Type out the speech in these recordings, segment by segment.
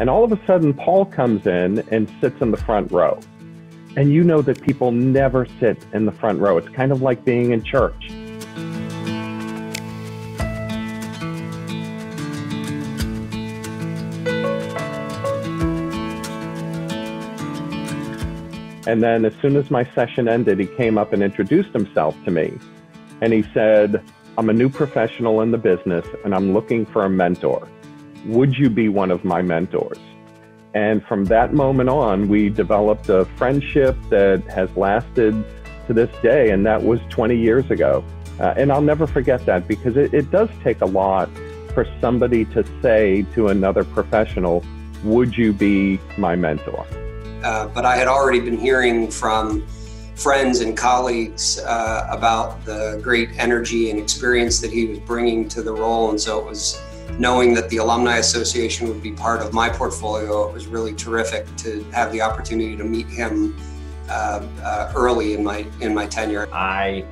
And all of a sudden, Paul comes in and sits in the front row. And you know that people never sit in the front row. It's kind of like being in church. And then as soon as my session ended, he came up and introduced himself to me. And he said, I'm a new professional in the business and I'm looking for a mentor. Would you be one of my mentors? And from that moment on, we developed a friendship that has lasted to this day, and that was 20 years ago. Uh, and I'll never forget that because it, it does take a lot for somebody to say to another professional, Would you be my mentor? Uh, but I had already been hearing from friends and colleagues uh, about the great energy and experience that he was bringing to the role. And so it was knowing that the Alumni Association would be part of my portfolio, it was really terrific to have the opportunity to meet him uh, uh, early in my in my tenure. I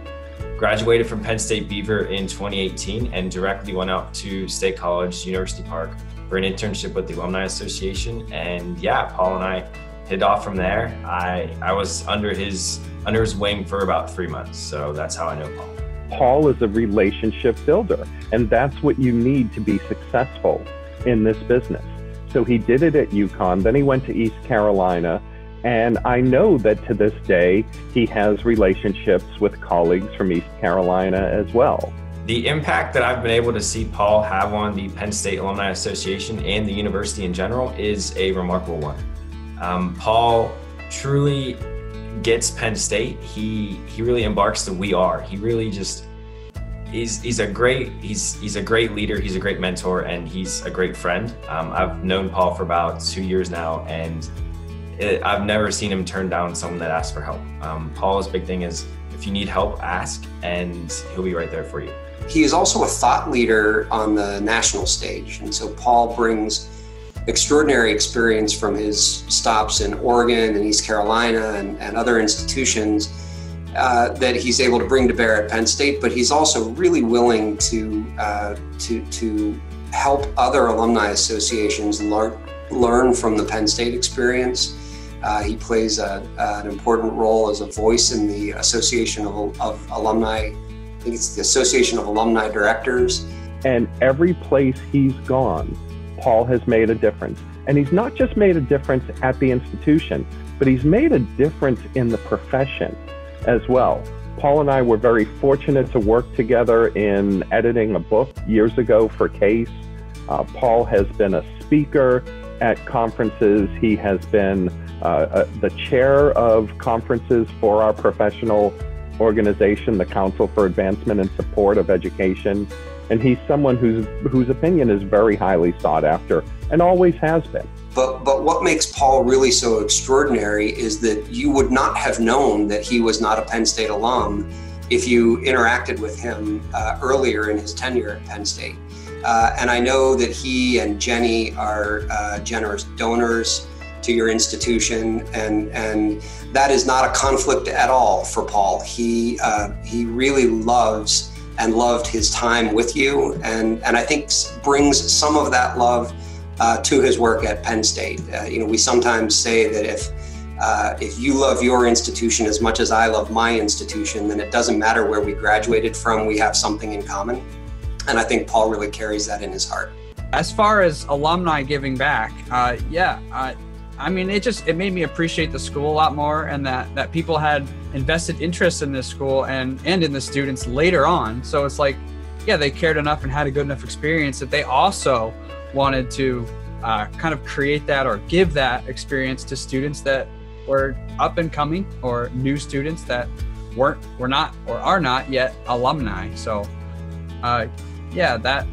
graduated from Penn State Beaver in 2018 and directly went out to State College, University Park, for an internship with the Alumni Association. And yeah, Paul and I hit off from there. I I was under his under his wing for about three months, so that's how I know Paul. Paul is a relationship builder, and that's what you need to be successful in this business. So he did it at UConn, then he went to East Carolina, and I know that to this day he has relationships with colleagues from East Carolina as well. The impact that I've been able to see Paul have on the Penn State Alumni Association and the university in general is a remarkable one. Um, Paul truly gets Penn State, he he really embarks the we are. He really just he's he's a great he's he's a great leader. He's a great mentor, and he's a great friend. Um, I've known Paul for about two years now, and it, I've never seen him turn down someone that asks for help. Um, Paul's big thing is if you need help, ask, and he'll be right there for you. He is also a thought leader on the national stage, and so Paul brings extraordinary experience from his stops in Oregon and East Carolina and, and other institutions uh, that he's able to bring to bear at Penn State, but he's also really willing to uh, to to help other alumni associations learn learn from the Penn State experience. Uh, he plays a, an important role as a voice in the Association of, of Alumni. I think it's the Association of Alumni Directors. And every place he's gone, Paul has made a difference. And he's not just made a difference at the institution, but he's made a difference in the profession as well. Paul and I were very fortunate to work together in editing a book years ago for CASE. Uh, Paul has been a speaker at conferences. He has been uh, uh, the chair of conferences for our professional organization, the Council for Advancement and Support of Education and he's someone whose whose opinion is very highly sought after and always has been. But but what makes Paul really so extraordinary is that you would not have known that he was not a Penn State alum if you interacted with him uh, earlier in his tenure at Penn State. Uh, and I know that he and Jenny are uh, generous donors to your institution, and and that is not a conflict at all for Paul. He uh, he really loves and loved his time with you, and and I think brings some of that love uh, to his work at Penn State. Uh, you know, we sometimes say that if uh, if you love your institution as much as I love my institution, then it doesn't matter where we graduated from. We have something in common, and I think Paul really carries that in his heart. As far as alumni giving back, uh, yeah, I mean, it just it made me appreciate the school a lot more, and that that people had invested interest in this school and and in the students later on. So it's like, yeah, they cared enough and had a good enough experience that they also wanted to uh, kind of create that or give that experience to students that were up and coming or new students that weren't were not or are not yet alumni. So, uh, yeah, that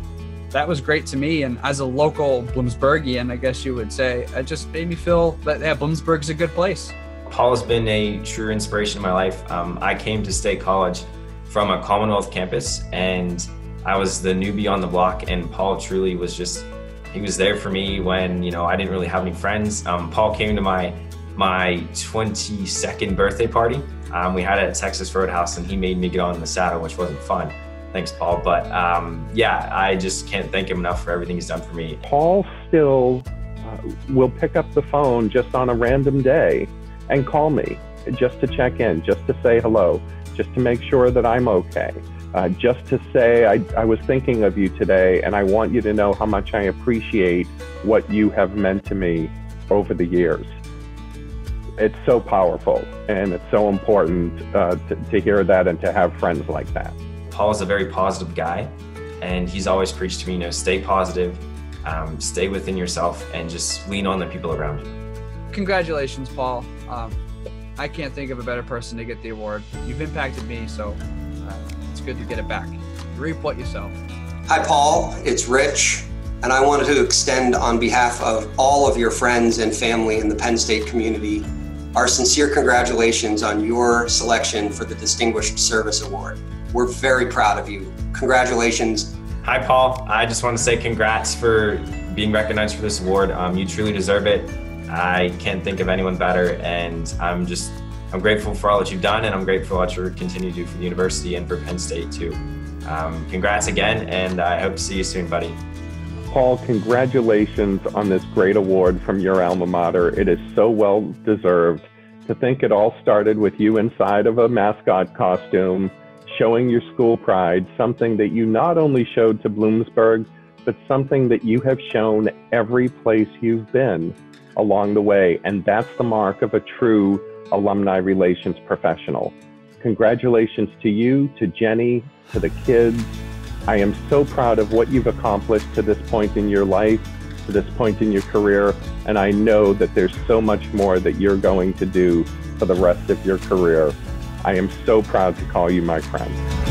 that was great to me. And as a local Bloomsburgian, I guess you would say, it just made me feel that yeah, Bloomsburg's a good place. Paul has been a true inspiration in my life. Um, I came to State College from a Commonwealth campus, and I was the newbie on the block. And Paul truly was just he was there for me when you know I didn't really have any friends. Um, Paul came to my my 22nd birthday party. Um, we had it at Texas Roadhouse, and he made me get on the saddle, which wasn't fun. Thanks, Paul. But um, yeah, I just can't thank him enough for everything he's done for me. Paul still uh, will pick up the phone just on a random day and call me just to check in, just to say hello, just to make sure that I'm okay, uh, just to say I, I was thinking of you today and I want you to know how much I appreciate what you have meant to me over the years. It's so powerful and it's so important uh, to, to hear that and to have friends like that. Paul is a very positive guy, and he's always preached to me, you know, stay positive, um, stay within yourself, and just lean on the people around you. Congratulations, Paul. Um, I can't think of a better person to get the award. You've impacted me, so uh, it's good to get it back. Reap what you sow. Hi, Paul. It's Rich. And I wanted to extend, on behalf of all of your friends and family in the Penn State community, our sincere congratulations on your selection for the Distinguished Service Award. We're very proud of you. Congratulations. Hi, Paul. I just want to say congrats for being recognized for this award. Um, you truly deserve it. I can't think of anyone better, and I'm just I'm grateful for all that you've done, and I'm grateful for what you continue to do for the university and for Penn State too. Um, congrats again, and I hope to see you soon, buddy. Paul, congratulations on this great award from your alma mater. It is so well deserved. To think it all started with you inside of a mascot costume showing your school pride, something that you not only showed to Bloomsburg, but something that you have shown every place you've been along the way. And that's the mark of a true alumni relations professional. Congratulations to you, to Jenny, to the kids. I am so proud of what you've accomplished to this point in your life, to this point in your career. And I know that there's so much more that you're going to do for the rest of your career. I am so proud to call you my friend.